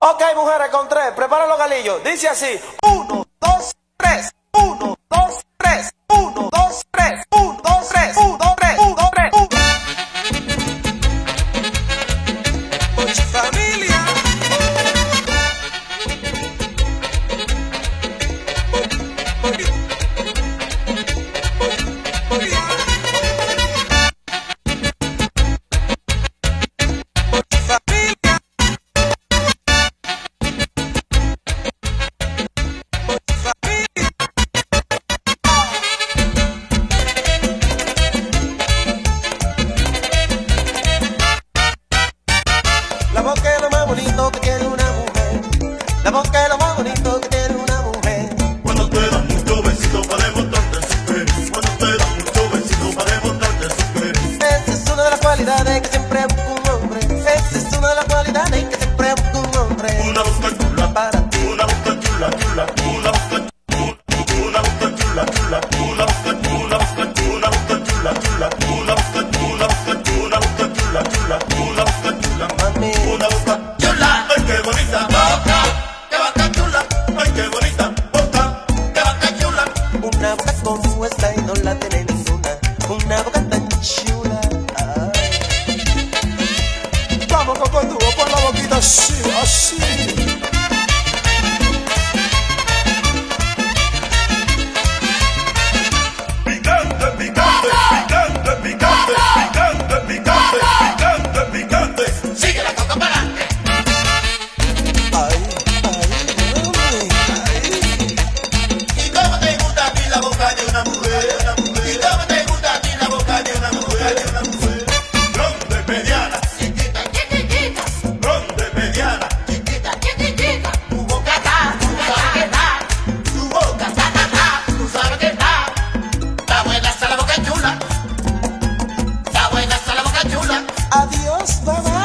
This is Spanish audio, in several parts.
Ok, mujeres con tres, prepara los galillos. Dice así: uno, dos, bonito que tiene una mujer. La boca es lo más bonito que tiene una mujer. Cuando te da mucho besito para demostrarte su querer. Cuando te da mucho besito para demostrarte su querer. Esa es una de las cualidades que siempre busca un hombre. Esa es una de las cualidades que siempre busca un hombre. Una boca chula, Para ti. una boca chula, chula, una boca chula, una boca chula, chula, una boca boca una boca chula, chula, pon la Adiós, bye.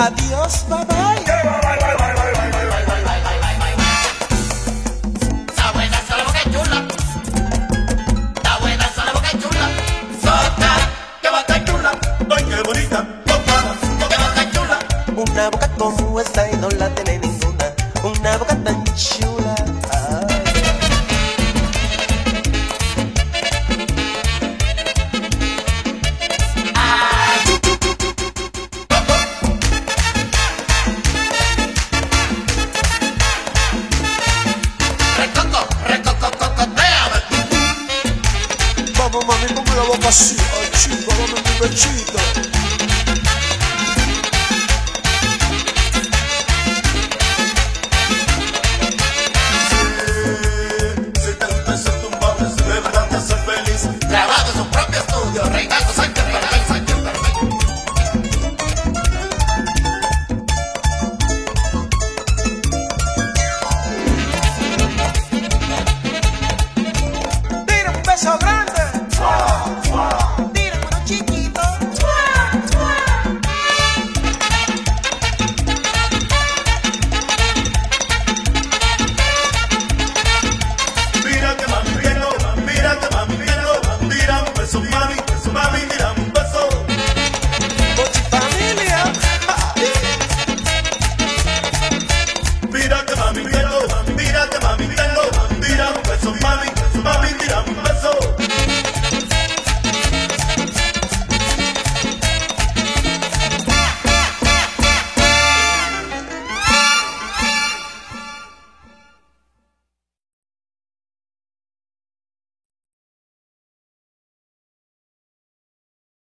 Adiós, bye bye. Está buena esa la boca chula. Está buena esa la boca chula. Boca, qué boca chula. Ay, qué bonita boca. Qué boca chula. Una boca como esta y no la tiene Asi, Açı, babamın nöbetçi somebody